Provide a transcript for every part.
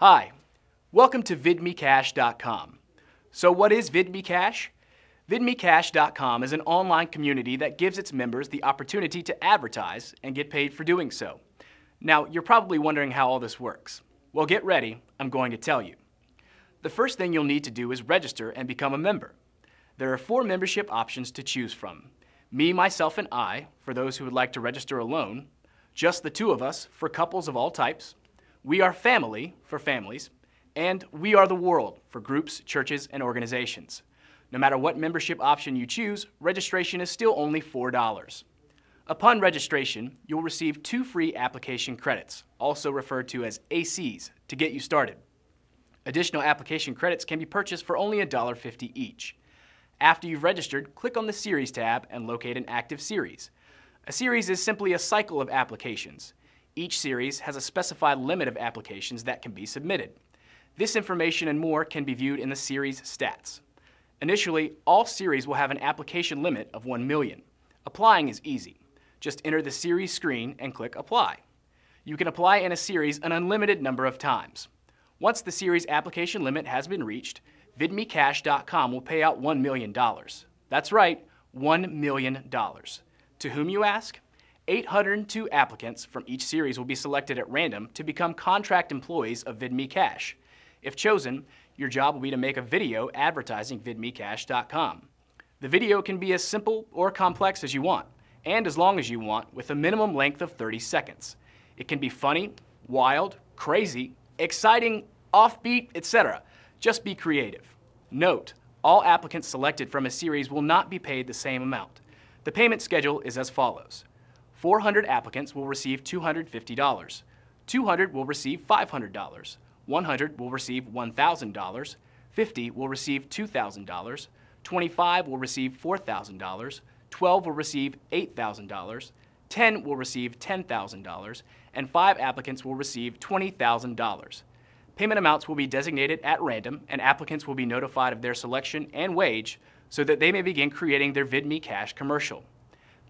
Hi, welcome to VidMeCash.com. So what is VidMeCash? VidMeCash.com is an online community that gives its members the opportunity to advertise and get paid for doing so. Now, you're probably wondering how all this works. Well, get ready, I'm going to tell you. The first thing you'll need to do is register and become a member. There are four membership options to choose from. Me, myself, and I, for those who would like to register alone, just the two of us, for couples of all types, we are family, for families, and we are the world, for groups, churches, and organizations. No matter what membership option you choose, registration is still only $4. Upon registration, you'll receive two free application credits, also referred to as ACs, to get you started. Additional application credits can be purchased for only $1.50 each. After you've registered, click on the Series tab and locate an active series. A series is simply a cycle of applications. Each series has a specified limit of applications that can be submitted. This information and more can be viewed in the series stats. Initially, all series will have an application limit of 1 million. Applying is easy. Just enter the series screen and click Apply. You can apply in a series an unlimited number of times. Once the series application limit has been reached, VidMeCash.com will pay out $1 million. That's right, $1 million. To whom you ask? 802 applicants from each series will be selected at random to become contract employees of VidMeCash. If chosen, your job will be to make a video advertising VidMeCash.com. The video can be as simple or complex as you want, and as long as you want, with a minimum length of 30 seconds. It can be funny, wild, crazy, exciting, offbeat, etc. Just be creative. Note, all applicants selected from a series will not be paid the same amount. The payment schedule is as follows. 400 applicants will receive $250. 200 will receive $500. 100 will receive $1,000. 50 will receive $2,000. 25 will receive $4,000. 12 will receive $8,000. 10 will receive $10,000. And 5 applicants will receive $20,000. Payment amounts will be designated at random, and applicants will be notified of their selection and wage so that they may begin creating their VidMe Cash commercial.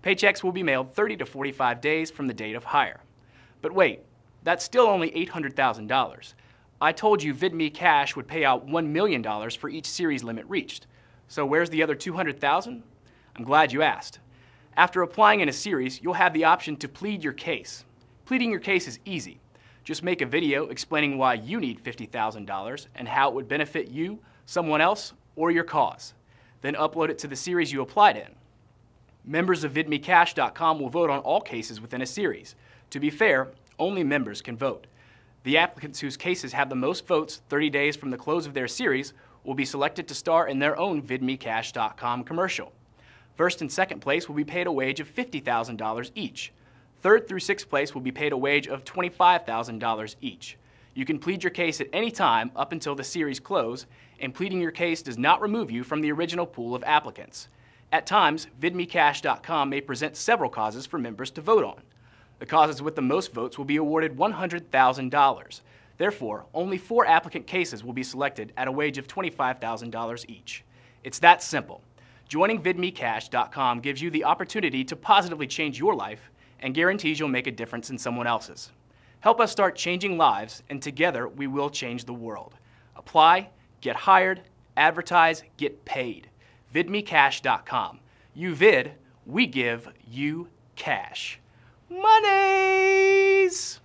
Paychecks will be mailed 30 to 45 days from the date of hire. But wait, that's still only $800,000. I told you VidMe Cash would pay out $1 million for each series limit reached. So where's the other 200,000? I'm glad you asked. After applying in a series, you'll have the option to plead your case. Pleading your case is easy. Just make a video explaining why you need $50,000 and how it would benefit you, someone else, or your cause. Then upload it to the series you applied in. Members of VidMeCash.com will vote on all cases within a series. To be fair, only members can vote. The applicants whose cases have the most votes 30 days from the close of their series will be selected to star in their own VidMeCash.com commercial. First and second place will be paid a wage of $50,000 each. Third through sixth place will be paid a wage of $25,000 each. You can plead your case at any time up until the series close, and pleading your case does not remove you from the original pool of applicants. At times, VidMeCash.com may present several causes for members to vote on. The causes with the most votes will be awarded $100,000. Therefore, only four applicant cases will be selected at a wage of $25,000 each. It's that simple. Joining VidMeCash.com gives you the opportunity to positively change your life and guarantees you'll make a difference in someone else's. Help us start changing lives, and together we will change the world. Apply, get hired, advertise, get paid. VidMeCash.com. You vid, we give you cash. Monies!